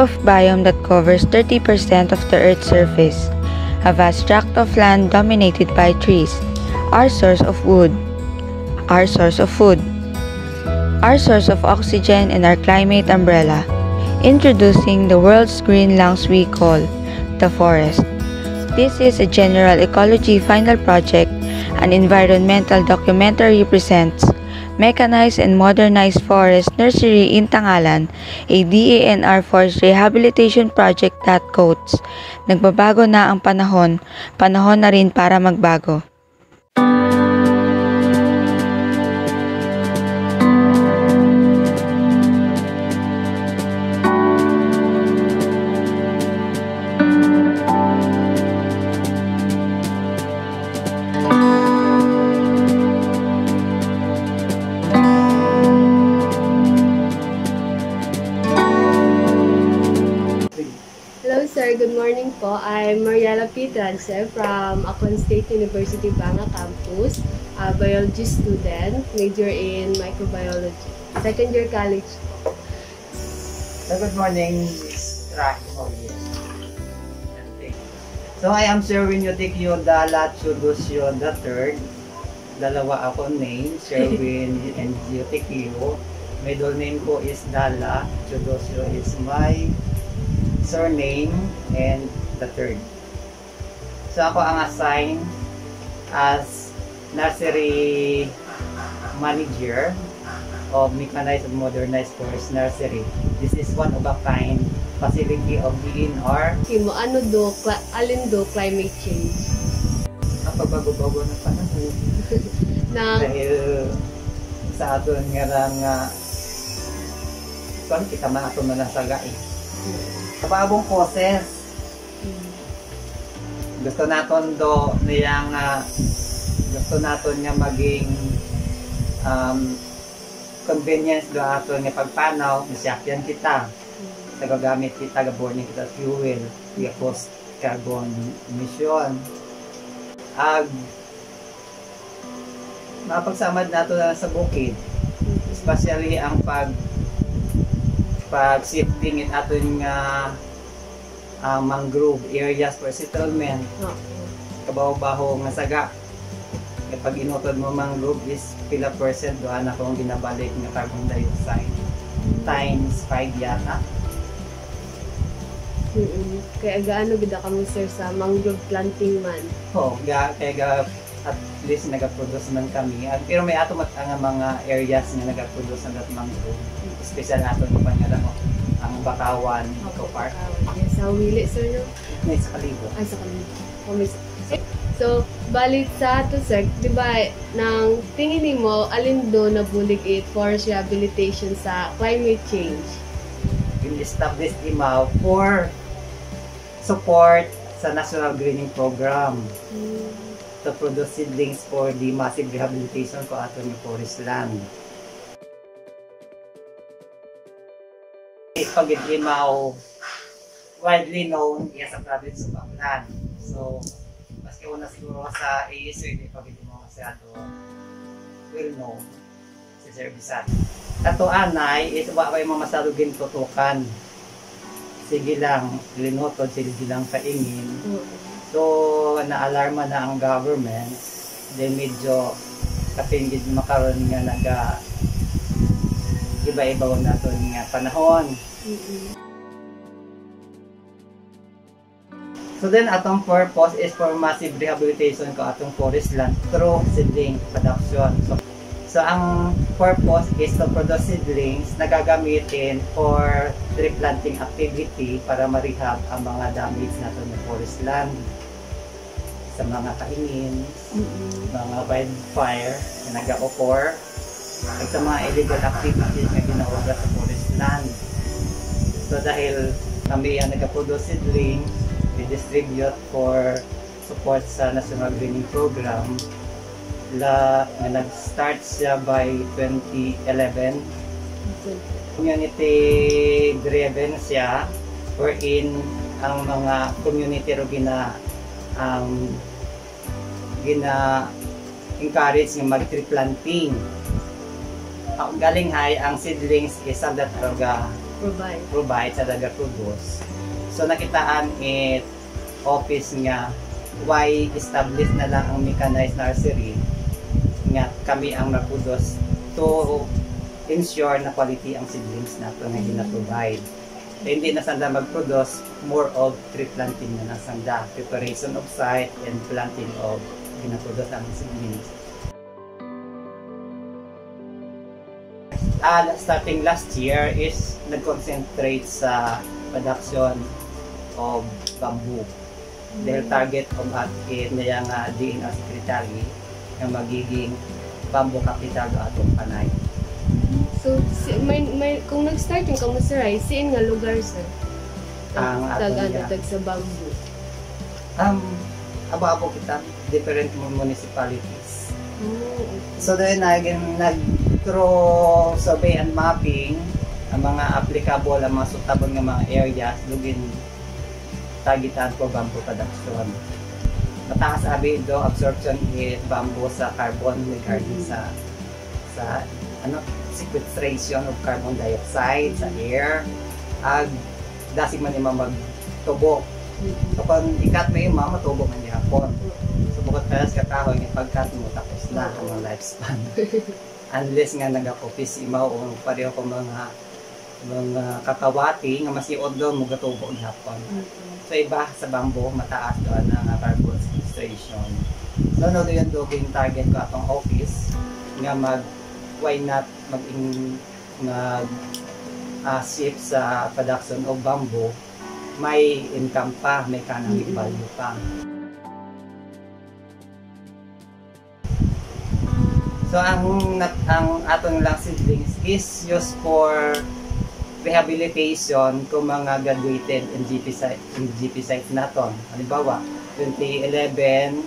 of biome that covers 30% of the Earth's surface, a vast tract of land dominated by trees, our source of wood, our source of food, our source of oxygen and our climate umbrella, introducing the world's green lungs we call the forest. This is a general ecology final project, an environmental documentary presents Mechanized and Modernized Forest Nursery in Tangalan, a DANR Forest Rehabilitation Project that quotes, Nagbabago na ang panahon, panahon na rin para magbago. Mariela P. Trance from Akon State University Banga Campus, a biology student, major in microbiology. Second year college. So, good morning, Moyes. So, I am Sherwin Yotikyo Dala Chudosyo the third. Dalawa ako name, Sherwin and Yotikyo. Middle name ko is Dala. Chudosyo is my surname and the third. So, ako ang assign as nursery manager of Mechanized and Modernized Forest Nursery. This is one of a kind facility of DNR. Kimo, ano do, alin do climate change? Ang pagbago-bago ng panahon. Na, Dahil sa aton nga lang nga kung kita man ato na nasaga eh. Kabagong causes. Gusto naton do niyang nga gusto naton nga maging um, convenience do aton nga pagpanaw, masakyan kita. Nagagamit kita, gabornin kita sa fuel, kaya post carbon emission. Ag mapagsamad nato na sa bukid, especially ang pag pag shifting it aton nga ah, mangrove areas for settlement. Oo. kabaho-baho nga saga. Kaya pag inutod mo mangrove is pila percent doon na kung ginabalik nga carbon dioxide. Times 5 yata. Mm-mm. Kaya gaano gida kami sir sa mangrove planting man. oh ga kaya ga at least nagaproduce man kami. At- pero may ato mat ang mga areas nga nagaproduce ng mangrove. Special nato ng pangalan mo ang Bakawan Eco Park. Yes, sa Wili sir no? may sa kalibo Ay, sa kanila. Promise. So, balik sa ato, sir, di ba, nang tingin mo, alin do na bulig it forest rehabilitation sa climate change? in-establish IMAW for support sa National Greening Program to produce seedlings for the massive rehabilitation ko ato ni forest land. Pagit IMAW widely known iya sa province of Aklan. So, maski una siguro sa ASU, hindi pagit IMAW masyado well known si Sir Bisan. Ato anay, is wa may mga masyado gintutukan. Sige lang, linutod, sige lang kaingin. So, naalarma na ang government. Then medyo kapingid makaroon nga naga iba-iba na nga panahon. So then atong purpose is for massive rehabilitation ko atong forest land through seedling production. So, so ang purpose is to produce seedlings na gagamitin for tree planting activity para ma-rehab ang mga damage nato ng forest land sa mga kaingin, mga wildfire na nag-occur at sa mga illegal activities na ginagawa sa forest land. So dahil kami ang nag-produce seedling, distribute for support sa National Greening Program. La, na nag-start siya by 2011 community driven siya wherein ang mga community ro gina um, gina encourage nga mag tree planting ang galing hay ang seedlings is that ga Provide. provide sa daga produce so nakitaan it office nga why establish na lang ang mechanized nursery nga kami ang mag-produce to ensure na quality ang seedlings na ito na gina-provide. So, hindi na sanda mag-produce, more of tree planting na nasanda. Preparation of site and planting of gina-produce ang seedlings. Ah, starting last year is nag-concentrate sa production of bamboo. Dahil target of atin na yung uh, DNR Secretary na magiging bamboo capital atong panay. So, si, may, may, kung nag-start yung kamusaray, siin nga lugar, sir? Ang tag, aton ano, niya. tag sa bamboo. Um, abo-abo kita, different municipalities. Oh, So dahil nag, nag through survey and mapping ang mga applicable, ang mga suitable nga mga areas, lugin tagitan ko bamboo production. Mataas abi do absorption is bamboo sa carbon regarding Mhm. sa sa ano sequestration of carbon dioxide sa air. Ag dasig man ima magtubo. Mm, so kung ikat yung mga matubo man yapon so bukod pelas ka kahoy nga pagkat mo tapos na ang lifespan. Unless nga nagakopis imaw o pareho ko mga mga kakawati nga masiod do mo gatubo gyapon so iba sa bamboo mataas doon ang carbon sequestration. So ano do yung duging target ko atong office? Nga mag why not mag mag ah, shift sa production of bamboo may income pa may economic Mhm. value pa. So ang ang aton lang seedlings is used for rehabilitation kung mga graduated NGP site NGP site naton. Halimbawa, 2011,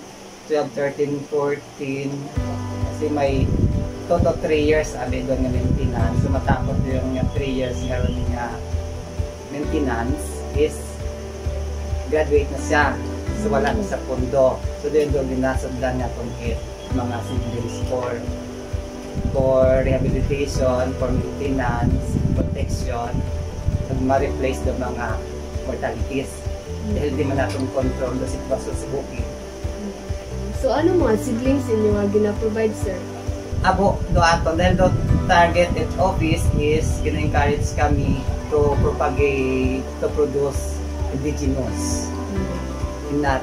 12, 13, 14 kasi may total 3 years abi doon nga maintenance. So matapos yung 3 years nga ron nga maintenance is graduate na siya. So wala na sa pondo. So doon doon ginasabdan nga itong it mga seedlings for for rehabilitation, for maintenance, protection, ug ma-replace the mga mortalities. Dahil di man natong control the sitwasyon sa bukid. So, ano mga seedlings inyo nga gina-provide, sir? Abo, do ato, dahil do targeted office is gina-encourage kami to propagate, to produce indigenous, not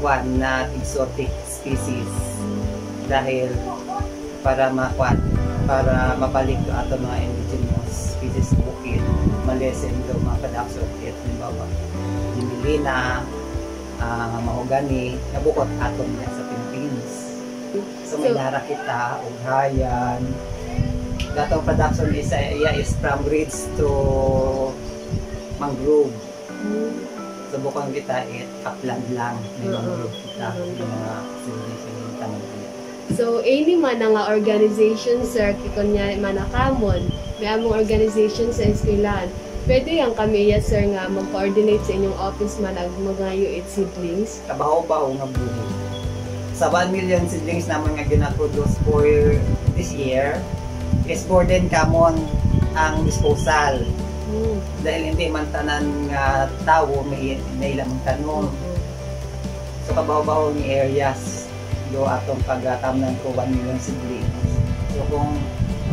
one, not exotic species. Dahil para makuat, para mabalik do ato mga indigenous species bukid, malesen do mga production kit, halimbawa, jimilina, uh, mahogani, nabukot aton niya sa Philippines. So may So- nara kita, ughayan. Gatong production is iya is from reeds to mangrove. So bukod kita it upland lang. May Oo. mangrove kita. Yung mga civilization yung tanong. So, any man nga organization, sir, kikunya man na kamon, may among organization sa eskwelahan, pwede yan kami, yes, sir, nga mag-coordinate sa inyong office man ang mga UIT seedlings. Kabaho-baho nga buho. Sa 1 million seedlings naman nga ginaproduce for this year is more than common ang disposal. Mm. Dahil hindi man tanan nga tawo may may ilang tanom. So kabaw-baw ni areas do atong pagatamnan ko 1 million seedlings. So kung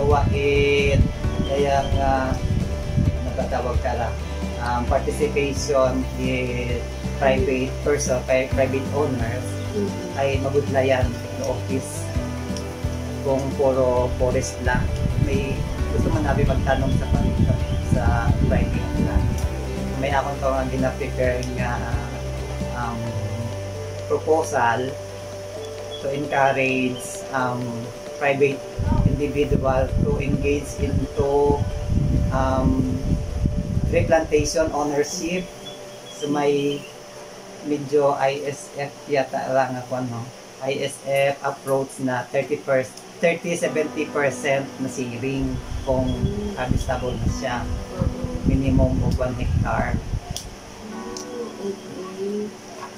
awa it kaya nga nagkatawag ka ra um, participation in private person, pri- private owners Mm. ay magudlayan sa office kung puro forest lang. May gusto man nabi magtanong sa pamilya sa private lang. May akong to nga gina-prepare nga um, proposal to encourage um, private individual to engage into um, replantation ownership. So may medyo ISF yata lang ako ano. ISF approach na 30 30-70% na searing kung harvestable na siya. Minimum of 1 hectare.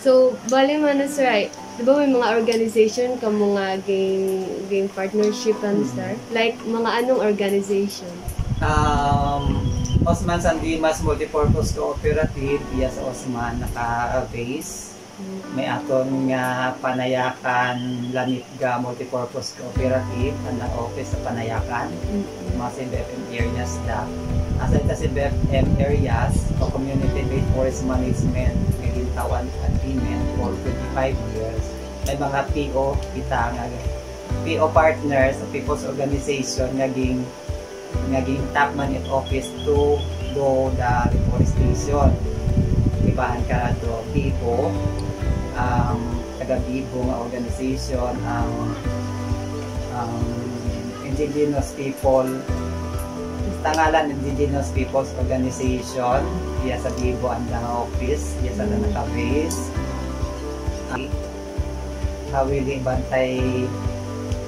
So, bali man na sir, di ba may mga organization ka mga game, game partnership and sir? Like, mga anong organization? Um, Osman Sandimas Multipurpose Cooperative, sa Osman, naka-base. May aton nga panayakan Lanitga Multipurpose Cooperative, ang office sa panayakan. mga sa BFM areas da. Asa ita si BFM areas o community-based forest management may gintawan agreement for 25 years. May mga PO kita nga PO partners sa People's Organization naging naging top man in office to do the reforestation. Ibahan ka to PO um, taga Bibo nga organization ang ang indigenous people tangalan indigenous people's organization iya sa Bibo ang office iya sa mm. base Hawili Bantay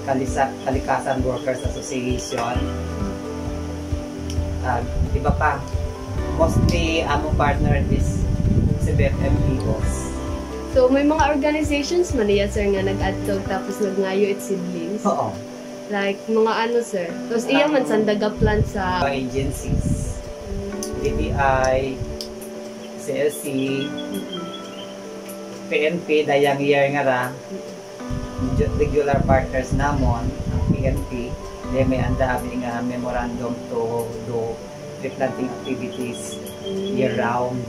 Kalisa, Kalikasan Workers Association? Uh, iba pa. Mostly among partner is si BFM Eagles So, may mga organizations man niya, sir, nga nag-adtog tapos nagngayo it seedlings. oo. Like, mga ano, sir. Tapos, iya man sandaga plant sa... agencies. DTI CLC PNP dayang year nga ra. Regular partners namon ang PNP di may anda abi nga memorandum to do replanting activities year round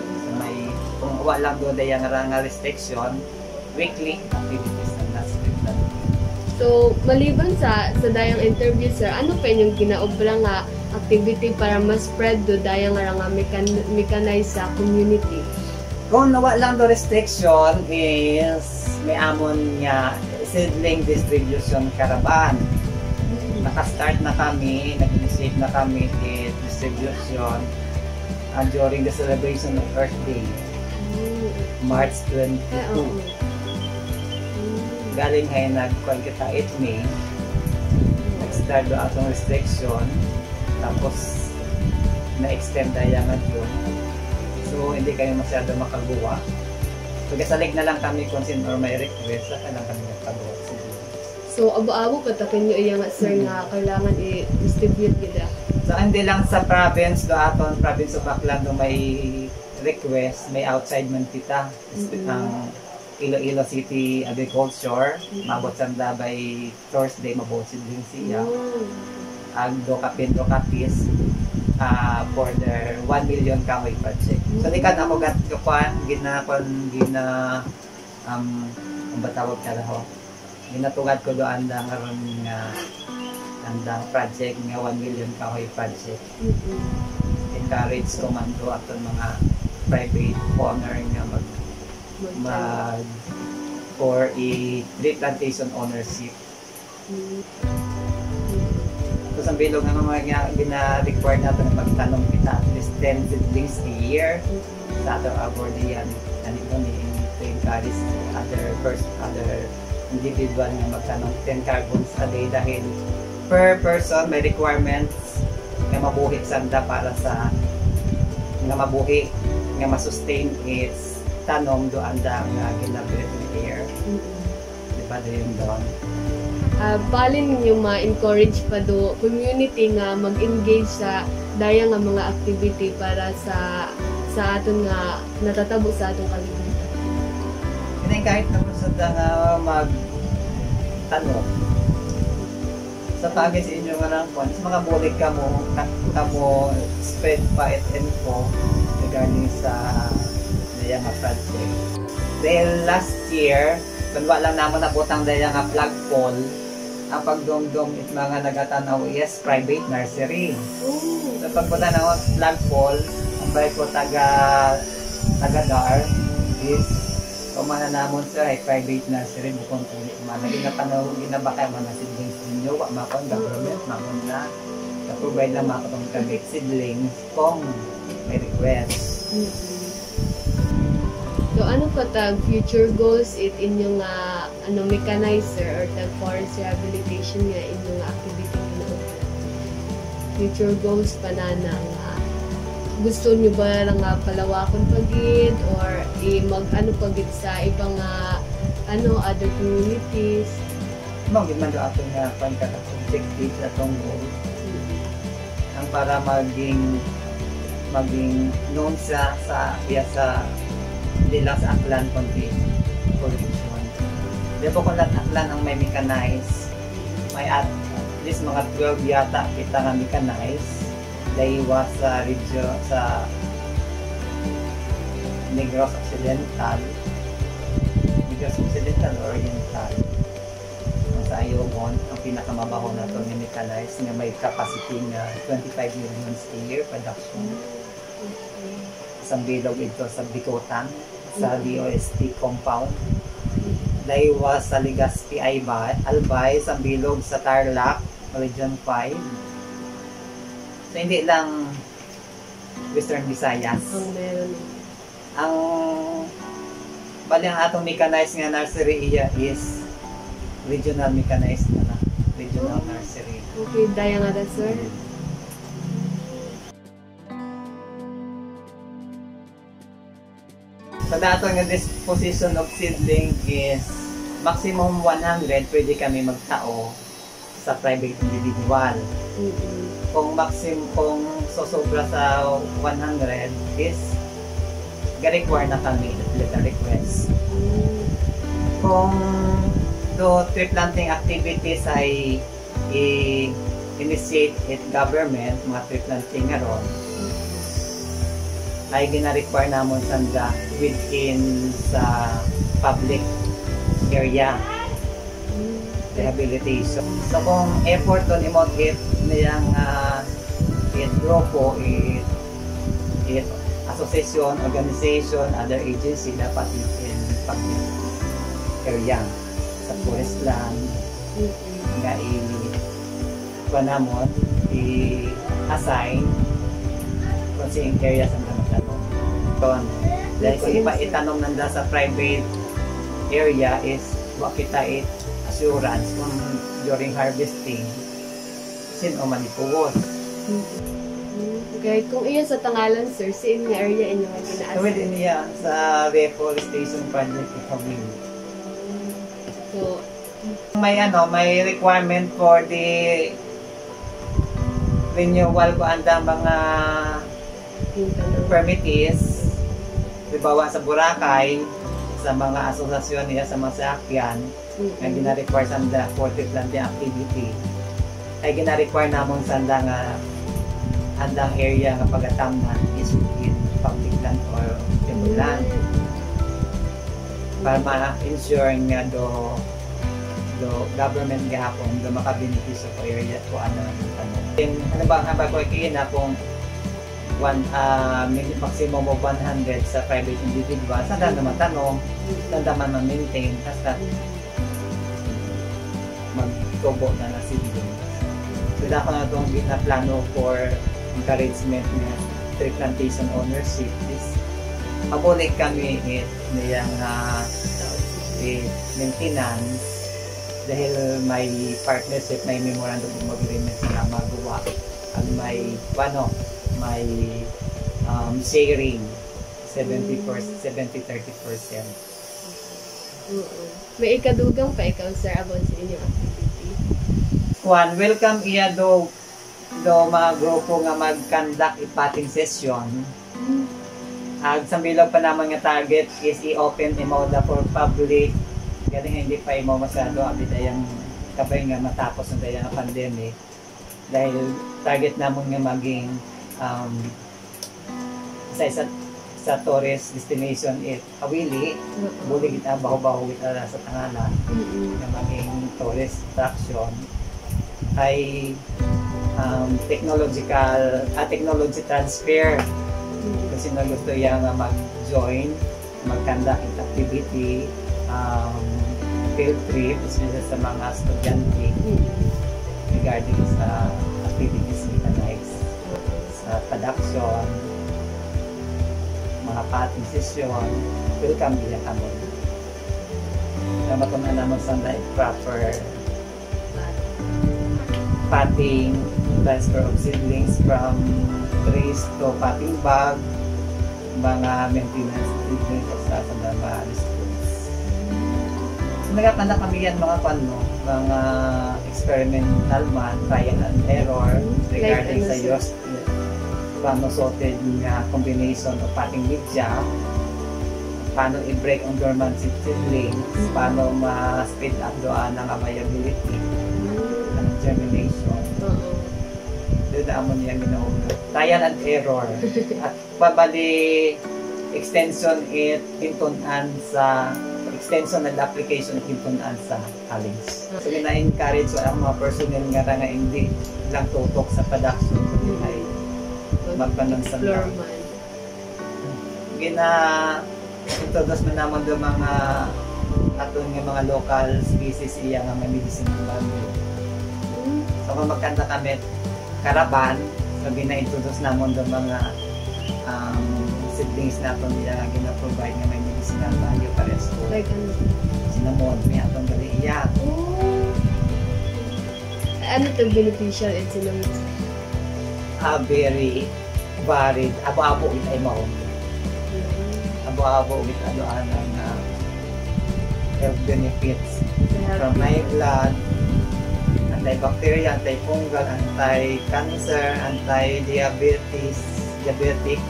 so may kung wala do dayang ra nga restriction weekly activities ang nasa replanting So, maliban sa sa dayang interview, sir, ano pa inyong ginaobra nga activity para mas spread do dayang nga nga mekan mechanized sa community? Kung nawa lang do restriction is may amon nga seedling distribution caravan. Naka-start na kami, nag-initiate na kami the distribution uh, during the celebration of Earth Day, March 22. Ah, oo. Galing ay nag-call kita 8 May, nag-start do atong restriction, tapos na-extend tayo nga yun. So, hindi kami masyado makaguwa. So, kasalig na lang kami kung sino or may request, saka lang kami nagpagawa. So, abo-abo patakin nyo iya nga, sir, nga kailangan i-distribute gida. So, hindi lang sa province do aton, province of Aklan do may request, may outside man kita. Mhm. Ang Iloilo City Agriculture, mabot sanda by Thursday, mabosid din siya. Oh. Ang do kapin do kapis ah, for their 1 million kahoy project. So, di ka na ako gat kuan, gina, kuan, gina, um, ang batawag ka na ho. Ginatugad ko do andang aron nga andang project nga 1 million kahoy project. Mm-mm. encourage ko man to aton mga private owner nga mag mag for a tree plantation ownership. Mm. Sa bilog nga mga gina-require natin na magtanong kita at least 10 seedlings a year sa ato aboard yan. Ano ito ni to encourage other first other individual nga magtanong 10 carbons a day dahil per person may requirements nga mabuhi sanda para sa nga mabuhi nga masustain its tanom do anda nga ginabit air Mm-mm. di ba do yun doon Ah, balin ninyo ma-encourage pa do community nga mag-engage sa daya nga mga activity para sa sa aton nga natatabo sa atong kalibutan. Hindi kahit naman sa nga mag tanong sa pagay sa inyo nga lang mga bulik ka mo, ka, mo spread pa at info regarding sa daya nga project. Dahil last year, kunwa lang naman nabutang daya nga flagpole, ang pagdumdum it mga nagatanaw is private nursery. Oh. Sa pagpunta ng flagpole, ang bay ko taga taga DAR is kumana namon sa ay private nursery bukong tuli man naging natanaw ginabakay man na seedlings ninyo wa makon government mamon na na-provide lang mga katong private seedlings kung may request. So ano pa tag future goals it inyong nga ano mechanizer or tag forest rehabilitation nga inyong activity nga Future goals pa na na nga gusto nyo ba lang nga palawakon pagid or i mag ano pagid sa ibang nga ano other communities? Mao gid man do ato nga pangkat objective sa tong goal. Ang para maging maging known sa sa iya sa hindi lang sa Aklan kundi collection. Di ba kung lahat Aklan ang may mechanize, may at, least mga 12 yata kita nga mechanize daiwa sa region sa Negros Occidental. Negros Occidental Oriental. Sa Ayomon ang pinakamabaho na to ni mechanize nga may capacity na 25 million year production isang bilog ito sa Bikotan sa DOST compound. Daiwa sa Legazpi Albay, Albay sa bilog sa Tarlac Region 5 so hindi lang Western Visayas. Ang bali ang atong mechanized nga nursery iya is regional mechanized na na. Regional Oh. nursery. Okay daya nga da sir Sa dato nga disposition of seedling is maximum 100 pwede kami magtao sa private individual. Mm-mm. Kung maximum kung sosobra sa 100 is ga-require na kami letter request. Kung do tree planting activities ay i- initiate it government, mga tree planting nga ron, ay gina-require namon sanda within sa public area rehabilitation. So kung effort doon imot it niyang uh, it grupo, it, it association, organization, other agency dapat in public area sa forest land Mm-mm. nga i panamon i-assign kung sing area sa mga Kon, dahil kung ipa itanong nanda sa private area is wa kita it assurance kung during harvesting sin o manipuwos. Mm. Okay, kung iyon sa Tangalan, sir, saan nga area inyo So ginaasa? within niya sa reforestation project ikawin. So, May ano, may requirement for the renewal ko andang mga yung tanong. Halimbawa sa Boracay, sa mga asosasyon niya sa mga sakyan, Mm-mm. na gina-require sa the 40 planting activity, ay gina-require namon sa andang nga andang area nga pagatamnan is within public land or tribal land para ma-ensure nga do do government gahapon do makabenepisyo ko area ko ano ano. Then, ano ba ang ba ko na kung one uh, maximum of 100 sa private individual. Sa naman tanong sa naman ma-maintain basta magtubo na na siblings. So dako na itong plano for encouragement ng tree plantation ownership. Is pabulik kami it niyang uh, it maintenance. Dahil may partnership, may memorandum of agreement na magawa. At may ano, may um, sharing 70 70-30 percent. Oo. May ikadugang pa ikaw, sir, about sa inyong activity. Juan, welcome iya do do mga grupo nga mag-conduct ipating session. Ag sa bilog pa naman nga target is i-open imo da for public. Galing hindi pa imo masyado abi dayang kabay nga matapos ang dayang pandemic. Dahil target namon nga maging um, sa isa sa tourist destination it Awili, bulig kita baho-baho kita sa Tangala Mm-mm. na maging tourist attraction ay um, technological at technology transfer Mm-mm. kasi na gusto nga mag-join mag-conduct activity um, field trip especially sa mga estudyante Mm-mm. regarding sa activities production ating sesyon, welcome biya kamo. Na matunan naman sa like proper potting, transfer of seedlings from trees to potting bag, mga maintenance treatment of sa sa mga schools. So, nagkakanda kami yan mga pano, mga experimental man, trial and error regarding Like sa yost paano sorted nga combination of potting media, paano i-break ang dormant seedlings, Mm-hmm. paano ma-speed up doon ang availability, ang germination. Oo. Doon na mo niya ginawa. Trial and error. At pabali extension it hintunan sa extension and application hintunan sa college. So gina-encourage so, ang mga personnel nga nga hindi lang tutok sa production kundi ay magtanong sa man. gina introduce man naman do mga aton nga mga local species iya nga may medicine value. Mm. So kung magkanta kami karaban, so gina-introduce namon do mga um, seedlings naton niya nga gina-provide nga may medicinal value pares ko. Like ano? Cinnamon, may atong gali iya. Oh. Ano to beneficial and cinnamon? Ah, very varied. Abo-abo it ay mao. Abo-abo it ano anang uh, health benefits from high blood, antibacterial, antifungal, anti-cancer, anti-diabetes, diabetic,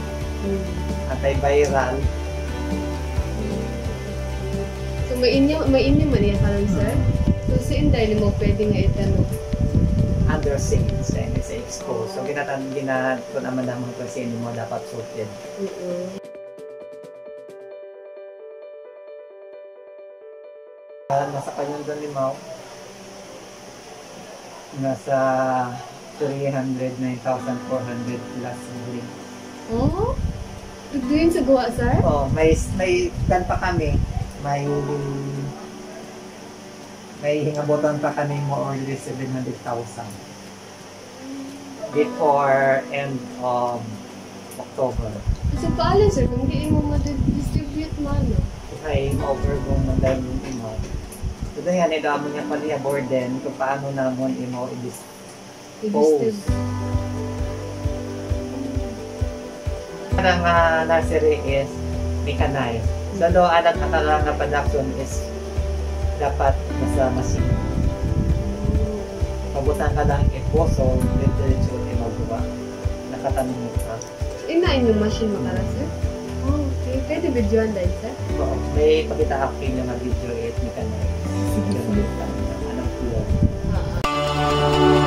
Mm. antiviral. So may inyo may inyo man yan karon sir. So sa Inday mo pwede nga itanong. Under saints and is exposed. So ginatan ginat ko naman naman sa inyo mo dapat sorted. Oo. Uh, nasa kanyang doon limaw. Nasa 309,400 plus link. Oh? Tugduyin sa gawa sir? Oh, may may kan pa kami. May may hingabotan pa kami more or less 700,000 before end of October. So paano sir kung di mo ma-distribute man no? ay overgo ng dahil yung imo. So dahil yan, ito mo niya pala yung burden kung paano namon imo i-dis I-distribute. Ang uh, nursery is mechanized. So do anak na talaga na production is dapat nasa machine. Pabutan ka lang i-puso, literature i-magawa. Nakatanong mo ka. Inain yung machine mo kara sir? Oh, okay. Pwede videoan dahil sir? So, may pakita akin yung mga video it mechanized. Sige, sige. Anong flow. Ah,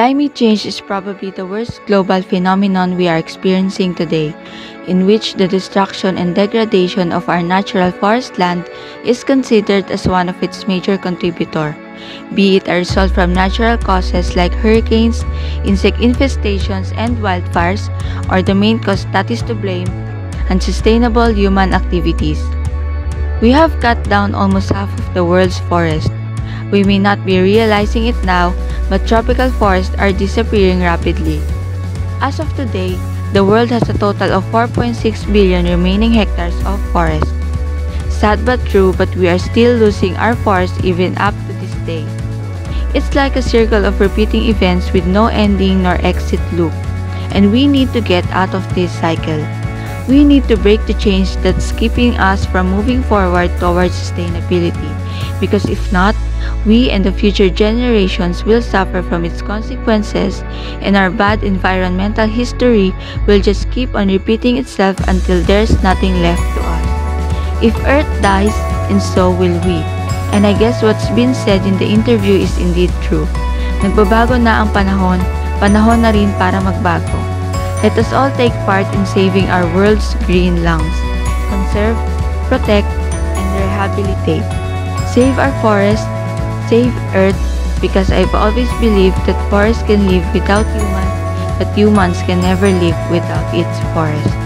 Climate change is probably the worst global phenomenon we are experiencing today, in which the destruction and degradation of our natural forest land is considered as one of its major contributor, be it a result from natural causes like hurricanes, insect infestations, and wildfires, or the main cause that is to blame, unsustainable human activities. We have cut down almost half of the world's forest. We may not be realizing it now, but tropical forests are disappearing rapidly. As of today, the world has a total of 4.6 billion remaining hectares of forest. Sad but true, but we are still losing our forests even up to this day. It's like a circle of repeating events with no ending nor exit loop, and we need to get out of this cycle. We need to break the change that's keeping us from moving forward towards sustainability, because if not, we and the future generations will suffer from its consequences, and our bad environmental history will just keep on repeating itself until there's nothing left to us. If Earth dies, and so will we. And I guess what's been said in the interview is indeed true. Nagbabago na ang panahon, panahon na rin para magbago. Let us all take part in saving our world's green lungs. Conserve, protect, and rehabilitate. Save our forests, save Earth, because I've always believed that forests can live without humans, but humans can never live without its forest.